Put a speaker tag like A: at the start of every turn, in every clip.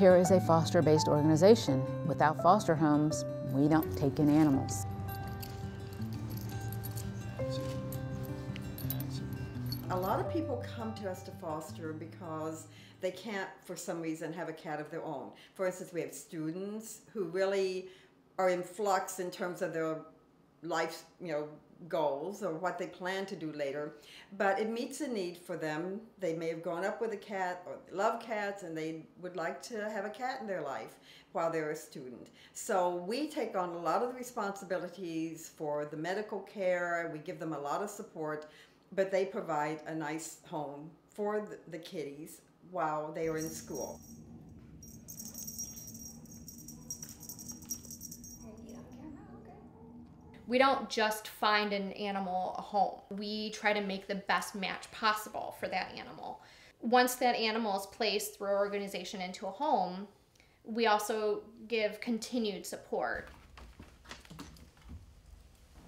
A: Care is a foster-based organization. Without foster homes, we don't take in animals.
B: A lot of people come to us to foster because they can't, for some reason, have a cat of their own. For instance, we have students who really are in flux in terms of their life, you know, goals or what they plan to do later. But it meets a need for them. They may have grown up with a cat or love cats and they would like to have a cat in their life while they're a student. So we take on a lot of the responsibilities for the medical care. We give them a lot of support but they provide a nice home for the, kiddies while they are in school.
C: We don't just find an animal a home. We try to make the best match possible for that animal. Once that animal is placed through our organization into a home, we also give continued support.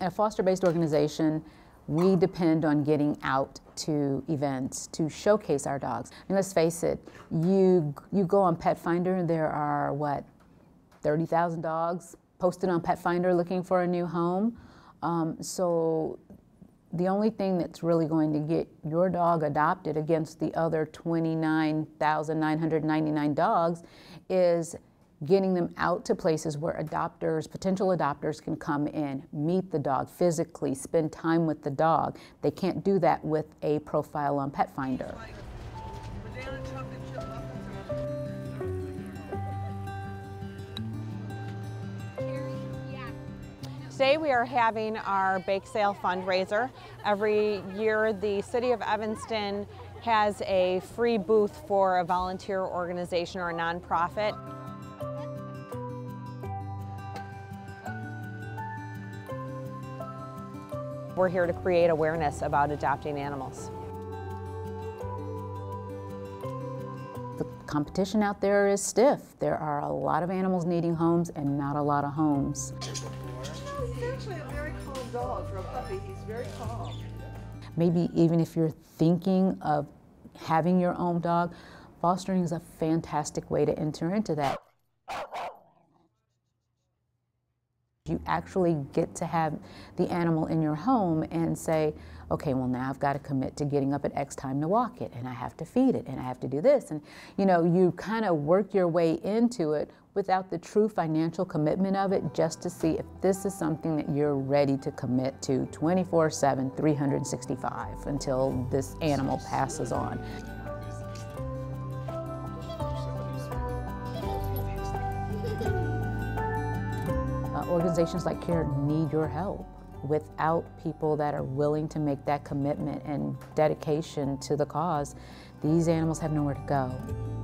A: In a foster based organization, we depend on getting out to events to showcase our dogs. Mean, let's face it, you, you go on Petfinder, there are what, 30,000 dogs posted on Petfinder looking for a new home. Um, so the only thing that's really going to get your dog adopted against the other 29,999 dogs is getting them out to places where adopters, potential adopters can come in, meet the dog physically, spend time with the dog. They can't do that with a profile on Petfinder.
D: Today we are having our bake sale fundraiser. Every year the City of Evanston has a free booth for a volunteer organization or a nonprofit. We're here to create awareness about adopting animals.
A: The competition out there is stiff. There are a lot of animals needing homes and not a lot of homes.
B: He's actually a very calm dog for a puppy. He's very calm.
A: Maybe even if you're thinking of having your own dog, fostering is a fantastic way to enter into that. You actually get to have the animal in your home and say, okay, well now I've got to commit to getting up at X time to walk it and I have to feed it and I have to do this. And you know, you kind of work your way into it without the true financial commitment of it just to see if this is something that you're ready to commit to 24 7, 365 until this animal passes on. Organizations like CARE need your help. Without people that are willing to make that commitment and dedication to the cause, these animals have nowhere to go.